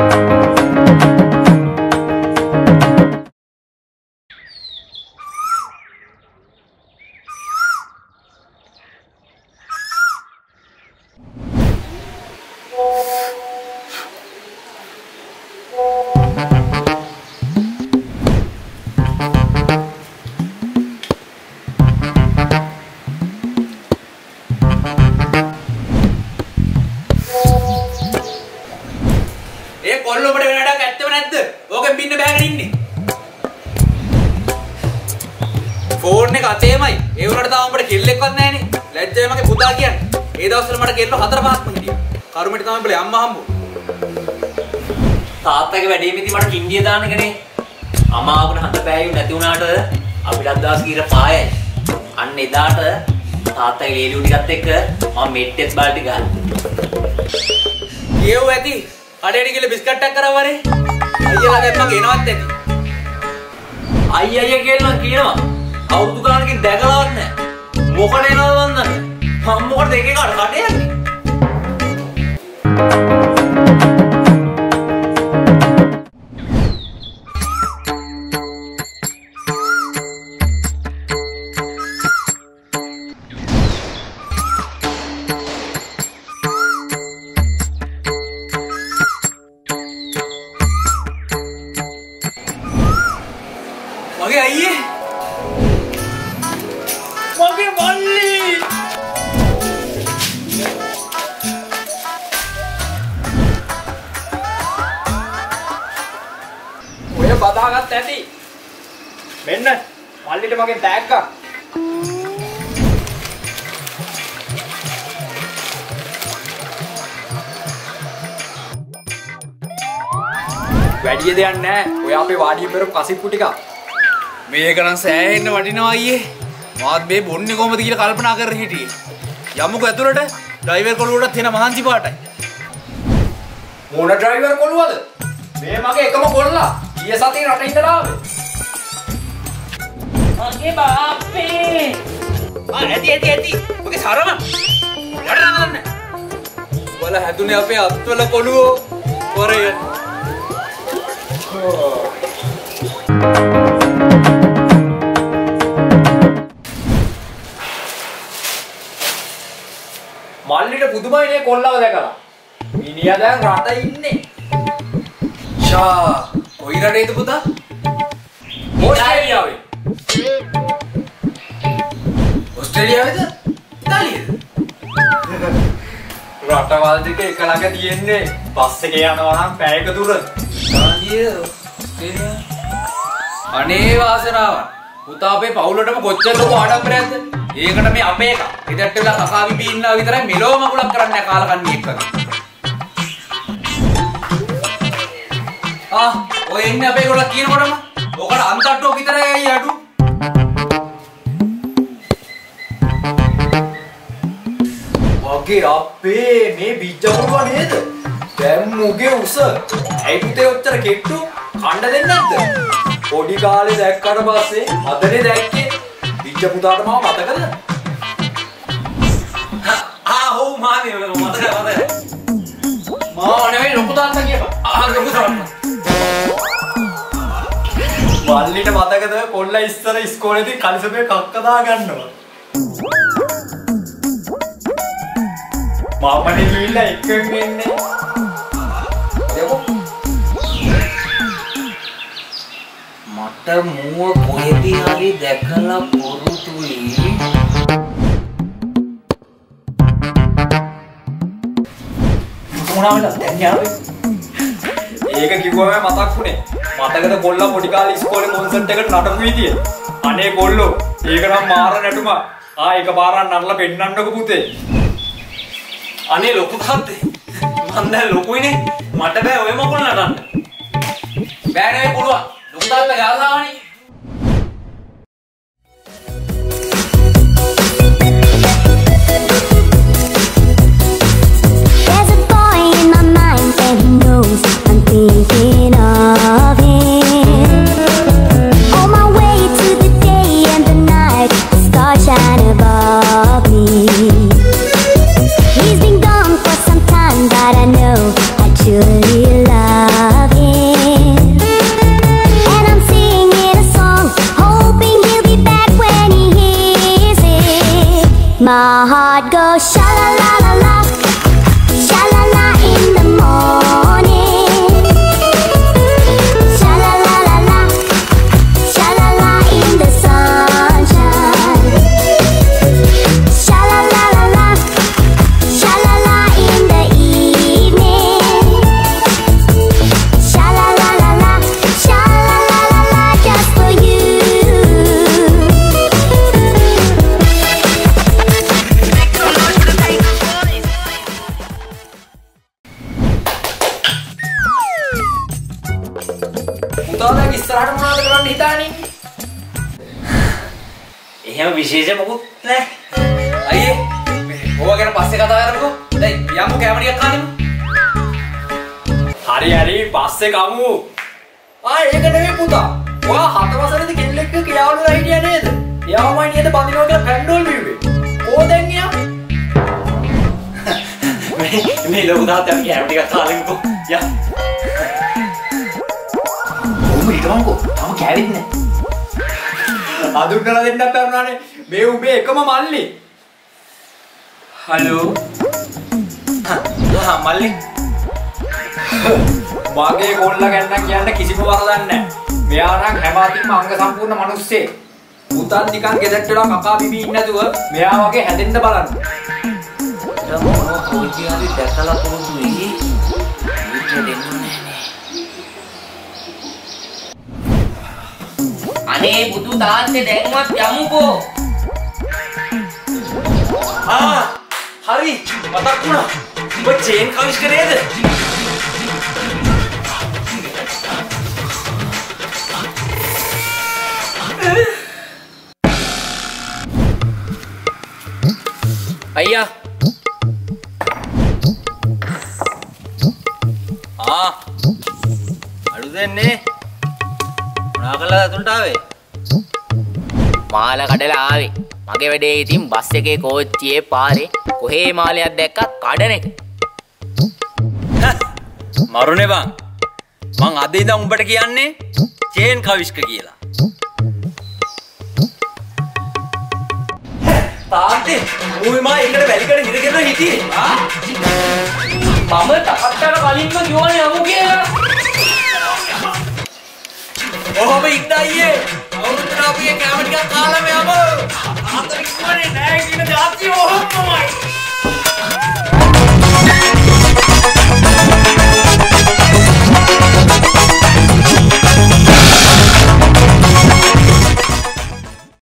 ඒ කොල්ල ඔබට වෙන වැඩක් ඇත්තව නැද්ද? ඕකෙන් බින්න බෑගෙන ඉන්නේ. ෆෝන් එක අතේමයි. ඒ වුණාට තාම ඔබට කෙල්ලෙක්වත් නැහනේ. ලැජ්ජයි මගේ පුතා කියන්නේ. ඒ දවස්වල මට කෙල්ල හතර පහක්ම හිටියා. කරුමෙට තමයි බල අම්මා හම්බු. තාත්තගේ වැඩේමේදී මට කින්ඩිය දාන්න එකනේ. අමාවුන හත පෑයු නැති වුණාට අපිටත් දවස් කීර පායයි. අන්න එදාට තාත්තගේ ලේලියු ටිකත් එක්ක මම මෙට්ටෙත් බාල්ටි ගහලා. කියව ඇති. කඩේට ගිහලා බිස්කට් එකක් කරා වරේ. අයියලා දැන් මගේ එනවත් ඇති. අයිය අයිය කියලා නම් කියනවා. අවුරුදු ගානකින් දැකලවත් නැහැ. මොකද එනවද වන්දන? මම මොකටද එක එකට කඩේ යන්නේ? මගේ අයියේ. මගේ මල්ලි. ඔය බදාගත්ත ඇති. මෙන්න මල්ලිට මගේ ටැග් එකක්. වැඩිය දෙයක් නැහැ. ඔය අපේ වාඩිය පෙරපු කසිප්පු ටික. මේක නම් සෑහෙන්න වටිනවා අයියේ. මාත් මේ බොන්නේ කොහමද කියලා කල්පනා කර හිටියේ. යමුකෝ ඇතුළට ඩ්‍රයිවර් කොළුවටත් එන මහන්සි පාටයි. මොන ඩ්‍රයිවර් කොළුවද? මේ මගේ එකම කොල්ලා. ඊයේ සතියේ රට ඉඳලා ආවේ. මගේ බාප්පේ. ආ ඇති ඇති ඇති. මගේ සරම. යට නගන්න. වල හැදුනේ අපේ අත්වල කොළුවෝ. කොරය. මල්ලිට පුදුමයිනේ කොල්ලව දැකලා. මිනිහා දැන් රට ඉන්නේ. ෂා, කොයි රටේද පුතා? ඕස්ට්‍රේලියාවේ. ඕස්ට්‍රේලියාවේද? ඉතාලියේද? රටවල් දෙක එක ළඟ තියෙන්නේ. බස් එකේ යනවා නම් පැයක දුර. ඉතාලිය, ඕස්ට්‍රේලියා. අනේ වාසනාවක්. පුතා අපේ පවුලටම කොච්චර ලොකු ආඩම්බරයක්ද? ඒකට මේ අපේ එක. ඉදට වෙලා කකා විපි ඉන්නවා විතරයි මෙලෝ මගුලක් කරන්න නැහැ කාලකන්ණි එක්ක. ආ, ඔය එන්නේ අපේ ගොල්ලෝ කියනකොටම ඔකට අන්තට්ටුවක් විතරයි අයියා අඩු. වගේ අපේ මේ බිජ්ජමුරුව නේද? දැන් මුගේ උස. ඇයි පුතේ ඔච්චර කෙට්ටු? කණ්ඩ දෙන්නේ නැද්ද? පොඩි කාලේ දැක්කට පස්සේ අදනේ දැක්කේ. බිජ්ජ පුතාට මාව මතකද? ආ හොව් මාමේ මතකයි මතකයි. මාව නෙවෙයි ලොකු තාත්තා කියපන්. ආ ලොකු තාත්තා. මල්ලිට මතකද කොල්ල ඉස්සර ඉස්කෝලේදී කලිසමේ කක්ක දා ගන්නවා. මාමනේ ගිහිල්ලා එක්කෙන් එන්නේ. මට මුව කොහෙදී හරි දැකලා පුරුදුයි. මොනවා වෙලද දැන් යාවේ? ඒක කිව්වම මතක් වුණේ. මතකද කොල්ලා පොඩි කාලේ ඉස්කෝලේ කොන්සර්ට් එකට නටපු විදිය. අනේ කොල්ලෝ, ඒක නම් මාර නැටුමක්. ආ එක පාරක් නටලා පෙන්නන්නකො පුතේ. අනේ ලොකු තාත්තේ. මන් දැන් ලොකුයිනේ. මට බෑ ඔය මකුල නටන්න. බෑ නෙවෙයි පුළුවන්. ලොකු තාත්තා ගාලාවනේ. My heart goes shot. එහෙම විශේෂ මොකුත් නෑ. අයියේ ඕවා ගැන පස්සේ කතා කරමුකෝ. දැන් යමු කැම ටිකක් කන්නමු. හරි හරි පස්සේ කමු. ආ ඒක නෙමෙයි පුතා. ඔයා හත වසරේදී කෙල්ලෙක් එක්ක යාළුවලා හිටියා නේද? එයාමයි නේද බඳිනවා කියලා පැන්ඩෝල් බිව්වේ. කෝ දැන් එයා? මේ ලොකු තාත්තා අපි කැම ටිකක් කාලෙමුකෝ. යා. කොහොම හිටවන්කෝ. තාම කෑවෙත් නෑ. අඳුන්නලා දෙන්නත් බැරුණානේ. මේ උඹේ එකම මල්ලි. හලෝ. හා මල්ලි. මගේ කොල්ලා ගැන කියන්න කිසිම වරදක් නැහැ. මෙයා නම් හැම අතින්ම අංග සම්පූර්ණ මිනිස්සෙක්. පුතත් නිකන් ගෙදරට වෙලා කකා බිබී ඉන්නේ නැතුව මෙයා වගේ හැදෙන්න බලන්න. මොනවා කොයිටි හරි දැකලා පුරුදුයි. ඊට දෙන්නේ අනේ බුදු තාත්තේ දැන්වත් යමුකෝ. ආ හරි මතක් වුණා. ඔබ චේන් කවිස්කරේද? අයියා. ආ අඩු දෙන්නේ මොනා කළාද අතුලට ආවේ? මාල කඩලා ආවේ. මගේ වැඩේ ඉතින් බස් එකේ කෝච්චියේ පාරේ. කොහේ මාලයක් දැක්කත් කඩන එක. මරුනේ බං මං අද ඉඳන් උඹට කියන්නේ චේන් කවිස්ක කියලා. තාත්තේ මූයි මා එකට වැලිකට හිටගෙන හිටියේ. ආ? මම තකත්තර කලින්ම කිව්වනේ යමු කියලා ඔහොම ඉන්න අයියේ. අවුරුද්දට අපි කැම ටිකක් කාලා මෙයම